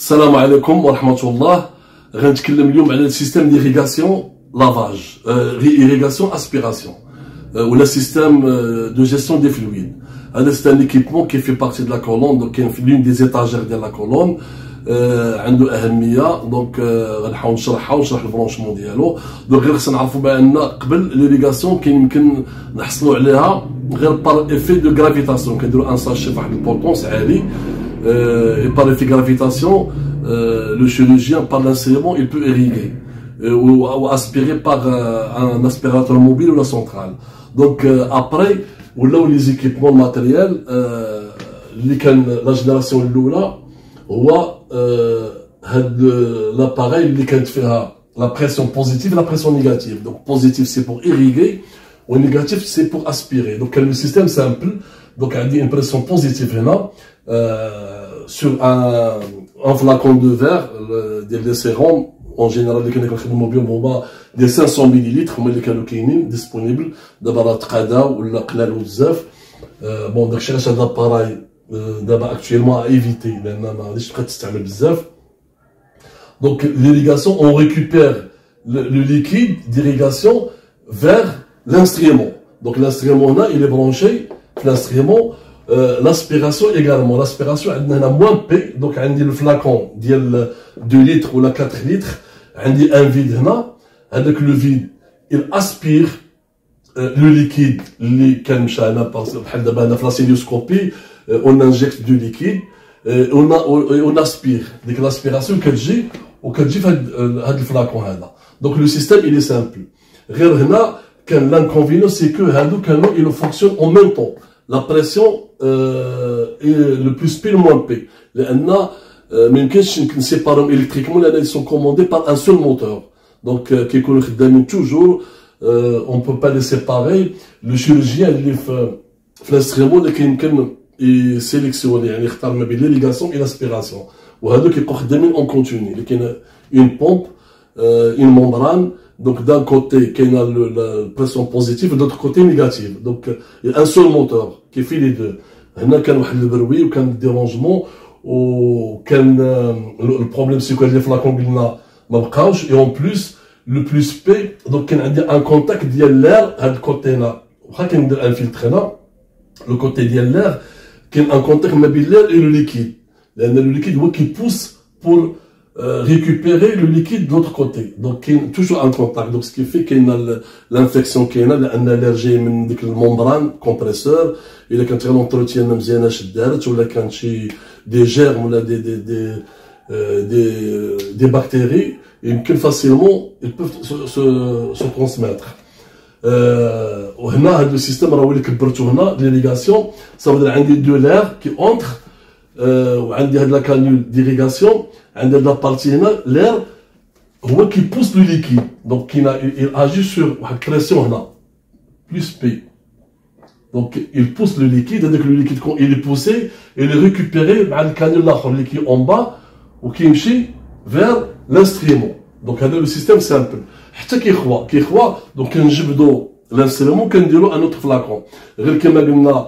السلام عليكم ورحمه الله غنتكلم اليوم على السيستم ديريغاسيون لافاج ايريغاسيون اسبيراسيون ولا سيستم دو جيستيون دي فلويد هذا سي ان ايكيبمون كي في بارتي دو لا كولون دونك كاين في لون دي زيتاجير ديال لا كولون عنده أهمية دونك غنحاول نشرحها ونشرح البرونشمون ديالو. دونك غير خصنا نعرفوا بأن قبل ليريغاسيون كاين يمكن نحصلوا عليها غير بار افي دو غرافيتاسيون كنديروا ان ساشي فواحد البوتونس عالي et par l'effet gravitation, euh, le chirurgien, par l'insément, il peut irriguer euh, ou, ou, aspirer par euh, un aspirateur mobile ou la centrale. Donc après, ou là où les équipements matériels, la génération là, هو هاد l'appareil اللي كانت فيها la pression positive et la pression négative. Donc positive c'est pour irriguer ou négatif c'est pour aspirer. Donc le système simple, donc a une pression positive هنا sur un, un flacon de verre ديال لي سيروم اون جينيرال اللي كنا كنخدموا بهم هما ديال 500 مليلتر هما اللي كانوا كاينين ديسپونيبل دابا راه تقاداو ولا قلالو بزاف بون داكشي علاش هاد لاباراي دابا اكtuellement ايفيتي لان ما غاديش تبقى تستعمل بزاف دونك l'irrigation on récupère le, le liquide d'irrigation vers l'instrument donc l'instrument هنا il est branché euh, l'aspiration également. L'aspiration, on a moins P, donc on a le flacon de 2 litres ou 4 litres, on a un vide là, avec le vide, il aspire euh, le liquide, les canchana, par exemple, la célioscopie, euh, on injecte du liquide, euh, on, a, on, aspire. Donc l'aspiration, qu'elle dit, ou qu'elle dit, le flacon là. Donc le système, il est simple. Rien là, l'inconvénient, c'est que Hadou, il fonctionne en même temps. la pression euh, est le plus P le moins P لان ما يمكنش نسيبارهم الكتريكمون لان ils sont commandés par un seul moteur donc كيكونوا خدامين toujours euh, on peut pas les séparer le chirurgien اللي في في l'instrument اللي كيمكن يسيليكسيوني يعني يختار ما بين l'irrigation et l'aspiration وهادو كيبقاو خدامين اون كونتيني اللي كاين اون بومب une membrane donc d'un côté qu'il y a la pression positive, de l'autre côté négative. Donc il y a un seul moteur qui fait les deux. هنا كان واحد البروي وكان ديرونجمون وكان لو بروبليم سيكوال ديال فلاكون قلنا ما بقاوش اي اون بليس لو بليس بي دونك كان عندي ان كونتاكت ديال لير هاد الكوتينا واخا كندير انفلترينا لو كوتي ديال لير كاين ان كونتاكت ما بين لير اي لو ليكيد لأن لو ليكيد هو كيبوس بور Le liquide qui pousse pour récupérer le liquide de l'autre côté donc il y a toujours un contact donc ce qui fait qu'il y a l'infection qu'il y a لان الالرجي من ديك الممبران كومبريسور الا كانت غير لونتروتيان ما مزياناش دارت ولا كان شي دي جيرم ولا دي دي دي دي دي بكتيري يمكن فاسيلمون ils peuvent se se transmettre وهنا هذا السيستم راه اللي كبرته هنا ليريغاسيون صافي عندي دو لير كي اونتر وعندي هاد لا كانيول ديريغاسيون عندنا la partie هنا l'air هو qui pousse le liquide donc il, a, il agit sur واحد pression هنا plus P donc il pousse le liquide هذاك le liquide il est poussé il est récupéré مع الكانيول الاخر اللي كي اون با وكيمشي vers l'instrument donc هذا le système simple حتى كيخوى كيخوى دونك كنجبدوا l'instrument كنديروا ان اوتر فلاكون غير كما قلنا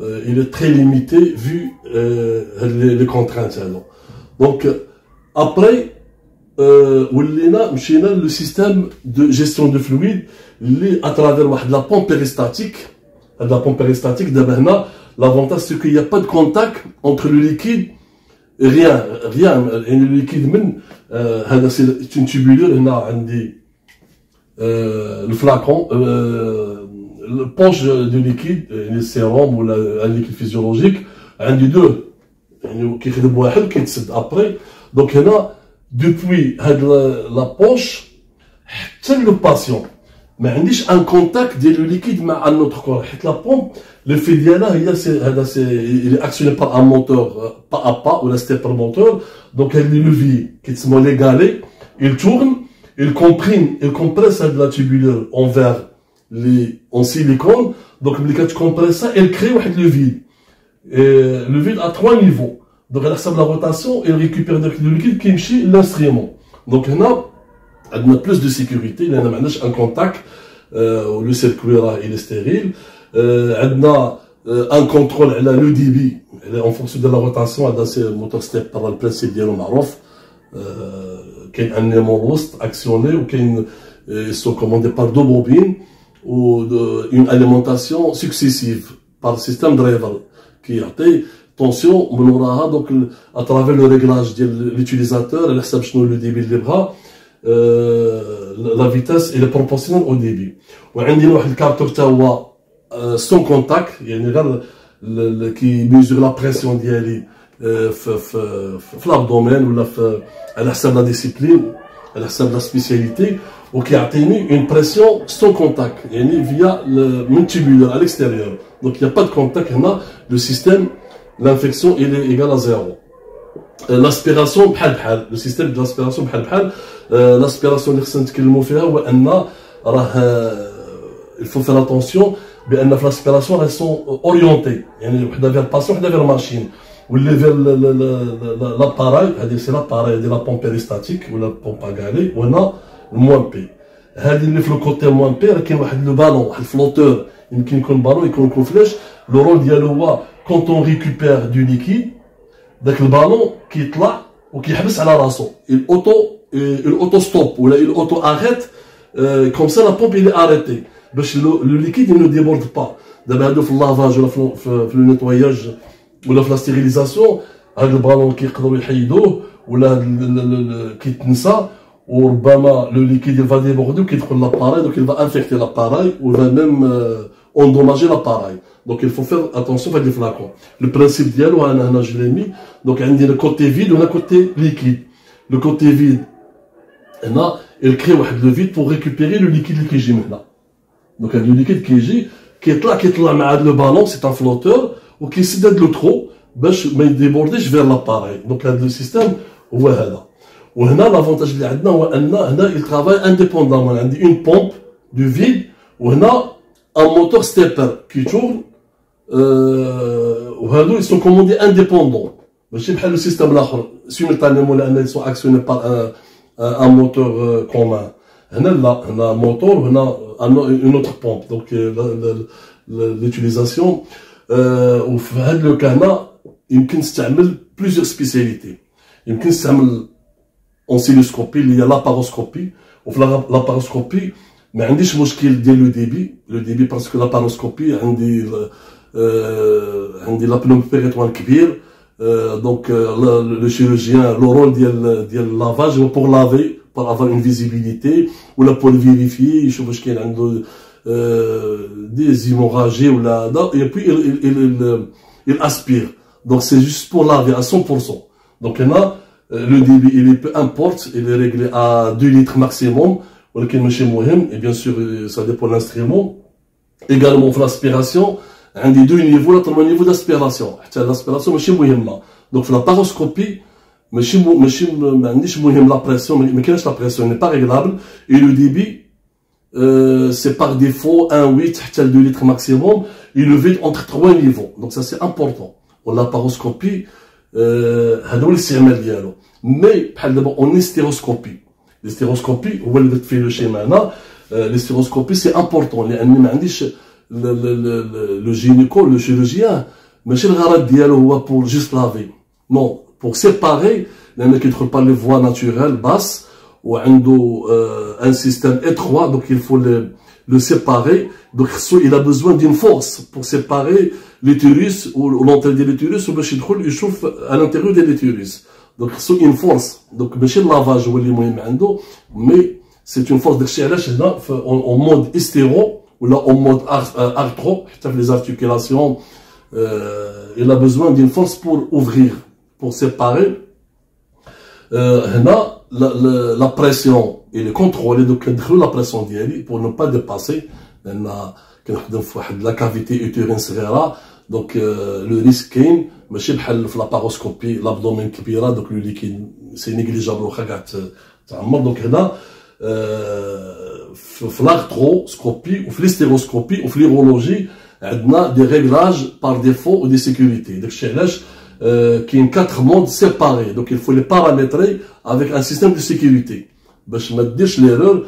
euh, il est très limité vu euh, les, les, contraintes. Hein, Alors. Donc, euh, après, euh, le système de gestion de fluide à travers la pompe péristatique. Euh, la pompe péristatique, l'avantage c'est qu'il n'y a pas de contact entre le liquide et rien. rien. Et le liquide, même, euh, c'est une tubulure, on a le flacon le poche du liquide, euh, le sérum ou la, un liquide physiologique, un des deux. Qui est le qui est après. Donc, là, depuis euh, la, poche, c'est le patient. Mais on a un contact de le liquide avec notre corps. La pompe, le fait il est actionné par un moteur, euh, pas à pas, ou la stepper moteur. Donc, il y a des leviers qui sont légalés. Il tourne, il comprime, il compresse la tubulaire en verre les, en silicone. Donc, quand tu compresses ça, il crée le vide. Et le vide à trois niveaux. Donc, elle a la rotation, il récupère le liquide qui est l'instrument. Donc, là, on a plus de sécurité, il a un contact, euh, le circuit il est stérile. Euh, on a euh, un contrôle, elle a le débit, en fonction de la rotation, elle a ce moteur step par le principe de. Euh, qu'il a un élément actionné ou qu'ils sont commandés par deux bobines ou une alimentation successive par le système driver qui a été tension donc à travers le réglage de l'utilisateur elle sait le débit des bras euh, la vitesse est proportionnelle au débit وعندنا واحد الكارتور حتى هو سون كونتاكت يعني غير كي ميزور لا بريسيون ديالي في في في لابدومين ولا في على حساب لا ديسيبلين على حساب لا سبيسياليتي ou qui a atteint une pression sans contact, via le multibulaire à l'extérieur. Donc il n'y a pas de contact, il le système, l'infection il est égal à zéro. Euh, l'aspiration, le système de l'aspiration, euh, l'aspiration, euh, il faut faire attention, l'aspiration, elles sont orientées. Yani, vers le patient, vers la machine. Ou vers l'appareil, c'est l'appareil de la pompe péristatique, ou la pompe à galer, الموان بي هذه اللي في الكوتي موان بي راه كاين واحد لو بالون واحد الفلوتور. يمكن يكون بالون يكون يكون فلاش. لو رول ديالو هو كونت اون ريكوبير دو ليكيد داك البالون كيطلع وكيحبس على راسو. الاوتو الاوتو ستوب ولا الاوتو اريت كوم سا لا بومب الي اريتي باش لو ليكيد نو ديبورد با دابا هادو في اللافاج ولا في لو نيتواياج ولا في لا ستيريليزاسيون هاد البالون كيقدروا يحيدوه ولا كيتنسى وربما لو ليكيد يفا ديبوردي وكيدخل لاباراي دونك يفا انفيكتي لاباراي ويفا ميم اندوماجي لاباراي دونك الفو فير اتونسيون في هاد الفلاكون لو برانسيب ديالو انا هنا جو مي دونك عندي لو كوتي فيد وهنا كوتي ليكيد لو كوتي فيد هنا الكري واحد لو فيد بور ريكوبيري لو ليكيد اللي كيجي من هنا دونك هاد لو ليكيد كيجي كيطلع كيطلع مع هاد لو بالون سي ان فلوتور وكيسدد لو ترو باش ما يديبورديش فير لاباراي دونك هذا السيستم هو هذا وهنا لافونتاج اللي عندنا هو ان هنا يترافاي انديبوندامون عندي اون بومب دو فيد وهنا ان موتور ستيبر كيتورن وهادو يسون كوموندي انديبوندون ماشي بحال لو سيستم الاخر سيمultanéمون لان يسون اكسيوني بار ان موتور كومان هنا لا هنا موتور وهنا اون اوتر بومب دونك لوتيليزاسيون وفي هذا لو كان يمكن نستعمل بليزيور سبيسياليتي يمكن نستعمل اونسيلوسكوبي اللي هي لاباروسكوبي وفي لاباروسكوبي ما عنديش مشكل ديال لو ديبي لو ديبي باسكو لاباروسكوبي عندي آه عندي لابنوم بيريتوان كبير آه دونك لو شيروجيان لو رول ديال ديال لافاج هو بور لافي بور افوار اون فيزيبيليتي ولا بور فيريفي يشوف واش كاين عنده des hémorragies ou là, et puis il, il, il, il, aspire. Donc c'est juste pour laver à 100%. Donc il y a le débit, il est peu importe, il est réglé à 2 litres maximum, et bien sûr ça dépend de l'instrument. Également pour l'aspiration, un des deux niveaux, là, le niveau d'aspiration. L'aspiration, c'est مهمة. Donc la paroscopie, ماشي ماشي ما عنديش مهم la pression, mais كاينش la pression, n'est pas réglable, et le débit euh, c'est par défaut 1,8 حتى 2 litres maximum et le vide entre 3 niveaux donc ça c'est important la paroscopie هذا هو الاستعمال ديالو مي بحال دابا اون ستيروسكوبي الاستيروسكوبي هو اللي درت فيه لو شيما هنا الاستيروسكوبي سي امبورطون لاني ما عنديش لو جينيكو لو شيروجيان ماشي الغرض ديالو هو بور جوست لافي نو بور سيباري لان كيدخل با لي فوا ناتوريل باس وعنده un système étroit donc il faut le, le séparer donc il a besoin d'une force pour séparer l'utérus ou l'entrée de l'utérus باش يدخل يشوف à l'intérieur de l'utérus Donc c'est une force. Donc le lavage ou les moyens mais c'est une force de en mode estéro ou là en mode euh, arthro, les articulations, euh, il a besoin d'une force pour ouvrir, pour séparer. Euh, la, la, la, pression, il est contrôlé, donc la pression d'Yali pour ne pas dépasser. La cavité utérine, واحد لا كافيتي اوتورين صغيره دونك لو ريسك كاين ماشي بحال في لاباروسكوبي لابدومين كبيره دونك لو ليكيد سي نيجليجابل واخا كاع تعمر دونك هنا في l'arthroscopie ou l'hystéroscopie ou l'urologie on a des réglages par défaut ou des sécurités donc chez l'âge qui ont quatre mondes séparés donc il faut les paramétrer avec un système de sécurité باش ما ديرش l'erreur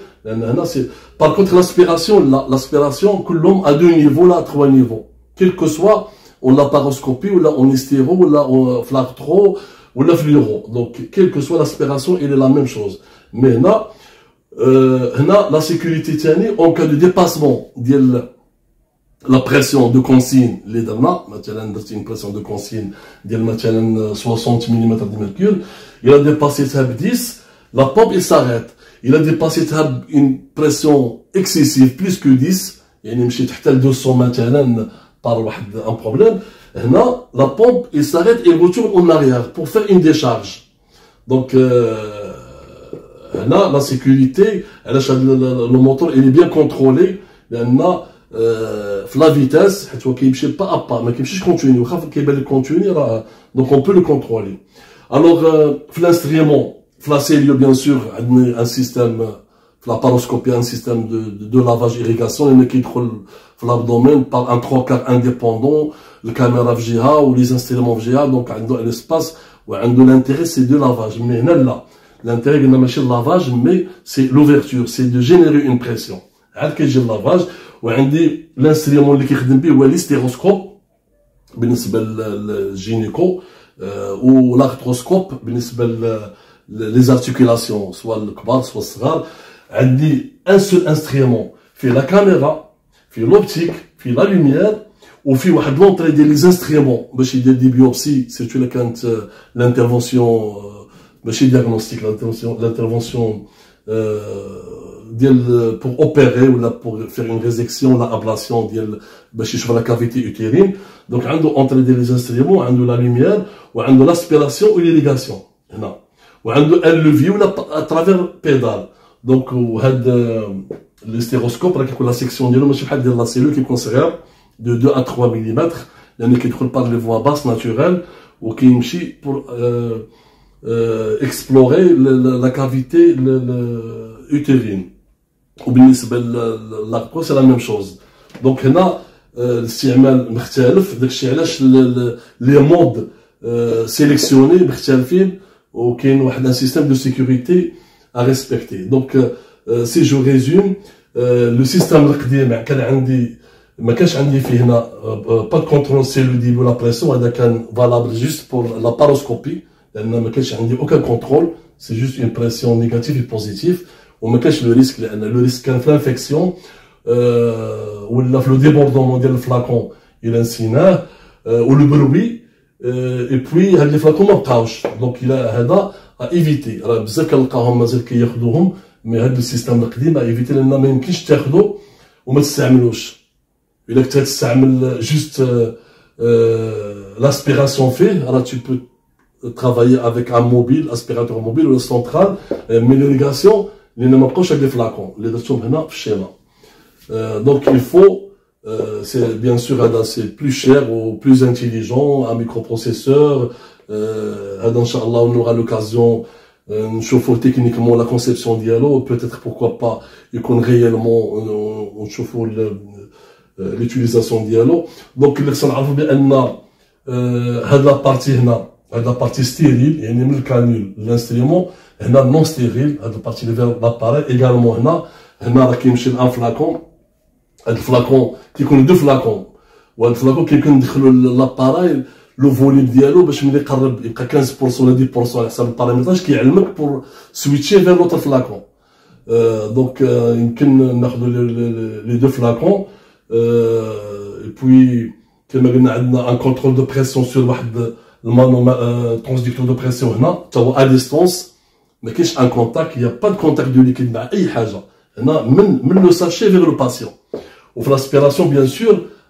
par contre l'aspiration l'aspiration l'homme a deux niveaux là trois niveaux quelle que soit ou la paroscopie, ou la en hystéro, ou la euh, en flactro, ou la fluoro. Donc, quelle que soit l'aspiration, il est la même chose. Mais là, euh, là la sécurité tienne, en cas de dépassement de la pression de consigne, les damas, une pression de consigne, 60 mm de mercure, il a dépassé tab 10, la pompe, il s'arrête. Il a dépassé une pression excessive, plus que 10, il a 200 maintenant, par un problème, là, la pompe, il s'arrête et retourne en arrière pour faire une décharge. Donc, euh, là, la sécurité, le moteur, il est bien contrôlé. Là, euh, la vitesse, il ne pas à pas, mais il continue. Il continue, donc on peut le contrôler. Alors, euh, l'instrument, la cellule, bien sûr, un système la paroscopie, un système de, de, lavage irrigation, il qui contrôle l'abdomen par un trois quarts indépendant, le caméra VGA ou les instruments VGA, donc, l'espace, l'intérêt, c'est de lavage. Mais là, L'intérêt de la lavage, mais c'est l'ouverture, c'est de générer une pression. عاد كيجي اللافاج وعندي l'instrument اللي كيخدم به هو l'hystéroscope بالنسبه للجينيكو والارثروسكوب بالنسبه les articulations soit الكبار soit الصغار عندي un seul instrument في la caméra في l'optique في la lumière وفي واحد لونطري ديال لي انسترومون باش يدير دي بيوبسي سيرتو الا كانت لانترفونسيون ماشي diagnostic l'intervention l'intervention ديال pour opérer ou là pour faire une résection la ablation ديال باش يشوف la cavité utérine donc عنده entre les instruments عنده la lumière وعنده l'aspiration ou l'irrigation هنا وعنده un levier ولا à travers Donc وهاد الستيروسكوب راه كيكون لا سيكسيون ديالو ماشي بحال ديال لا سيلول كيكون صغير de 2 à 3 mm لأن كيدخل par les voies basses naturelles وكيمشي la cavité le, le, utérine. وبالنسبه للاكبو سي لا ميم شوز دونك هنا الاستعمال مختلف داكشي علاش لي مود سيليكسيوني مختلفين وكاين واحد ان سيستيم دو سيكوريتي ا ريسبكتي دونك سي جو ريزوم لو سيستيم القديم كان عندي ما كانش عندي فيه هنا با كونترول سيلو ولا بريسيون هذا كان فالابل جوست بور لا باروسكوبي لان ما كانش عندي اوكان كونترول سي جوست اون بريسيون نيجاتيف و بوزيتيف وما كانش لو ريسك لان لو ريسك كان في لانفيكسيون ولا في لو ديبوردومون ديال الفلاكون الى نسيناه ولو بروي اي بوي هاد لي فلاكون ما بقاوش دونك الى هذا ايفيتي راه بزاف كنلقاهم مازال كياخذوهم مي هاد السيستم القديم ايفيتي لأن ما يمكنش تاخذو وما تستعملوش الا كنت تستعمل جوست لاسبيراسيون فيه راه تي بو ترافايي افيك ان موبيل اسبيراتور موبيل ولا سونترال مي ليريغاسيون لأن ما بقاوش هاد لي فلاكون اللي درتهم هنا في الشيما دونك الفو c'est bien sûr c'est plus cher ou plus intelligent un microprocesseur Euh, on aura l'occasion de chauffer techniquement la conception dialogue, peut-être pourquoi pas, et qu'on réellement on, on chauffe l'utilisation dialogue. Donc, faut savoir bien, euh, la partie là, la partie stérile, il y a une canule, l'instrument, a non stérile, la partie de l'appareil, également, il y a, il y a qui est un flacon, un flacon, qui connaît deux flacons, ou un flacon qui connaît l'appareil, le volume dialogue, باش ملي يقرب يبقى 15% ولا 10% على حسب البارامتراج كيعلمك بور سويتشي فير لوتر فلاكون دونك يمكن ناخذ لي دو فلاكون اي بوي كما قلنا عندنا ان كونترول دو بريسيون سور واحد le transducteur de pression هنا هو à distance ما كاينش ان كونتاكت يا با دو كونتاكت دو ليكيد مع اي حاجه هنا من من لو ساشي فيغ لو باسيون وفي لاسبيراسيون بيان سور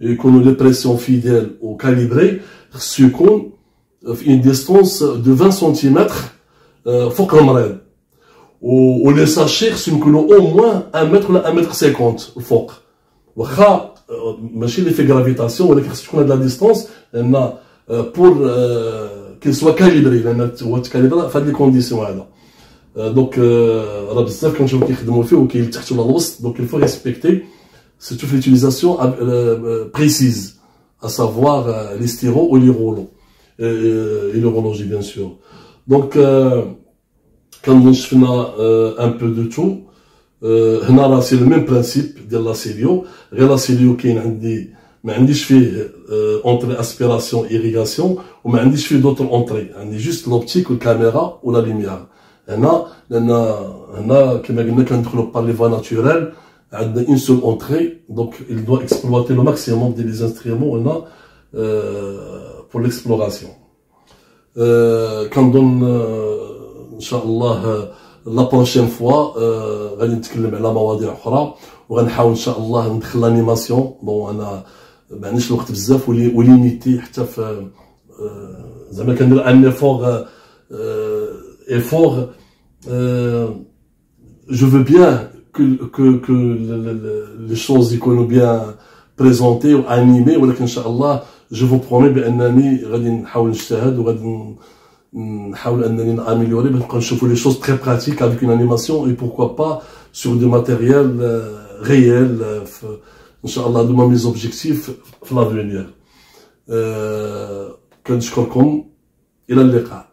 يكونوا لي بريسيون فيديل وكاليبري خصو يكون في une distance de 20 سنتيمتر فوق المريض ولي ساشي خصهم يكونوا أو موان 1 متر ولا 1 متر 50 الفوق واخا ماشي لي في غرافيتاسيون ولكن خص تكون هاد لا ديستونس لأن بور كيل سوا كاليبري لأن هو تكاليبرا في هاد لي كونديسيون هذا دونك راه بزاف كنشوفو كيخدموا فيه وكيلتحتوا للوسط دونك الفو ريسبكتي سيرتو في ليتيليزاسيون بريسيز à savoir euh, les stéros ou les rouleaux et, et l'urologie bien sûr donc euh, كنظن شفنا ان بو دو تو هنا راه سي لو ميم برانسيب ديال لاسيليو غير لاسيليو كاين عندي ما عنديش فيه اونتري اسبيراسيون ايريغاسيون وما عنديش فيه دوطر اونتري عندي جوست لوبتيك والكاميرا ولا ليميار هنا لان هنا كما قلنا كندخلو بار لي فوا ناتوريل عندنا اون سول اونتري دونك il doit exploiter le maximum de les instruments هنا pour l'exploration. كنظن ان شاء الله لا بروشين فوا غادي نتكلم على مواضيع أخرى وغنحاول ان شاء الله ندخل لانيماسيون بون أنا ما عنديش الوقت بزاف وليميتي حتى في زعما كندير ان ايفور ايفور جو فو بيان que, que, que les choses يكونوا bien présentées ou animées ولكن ان شاء الله جو فو برومي بانني غادي نحاول نجتهد وغادي نحاول انني ناميليوري باش نبقى نشوفوا لي شوز تري براتيك افيك اون انيماسيون اي بوركوا با سور دو ماتيريال ريال ان شاء الله هادو مي زوبجيكتيف في لافونيير كنشكركم الى اللقاء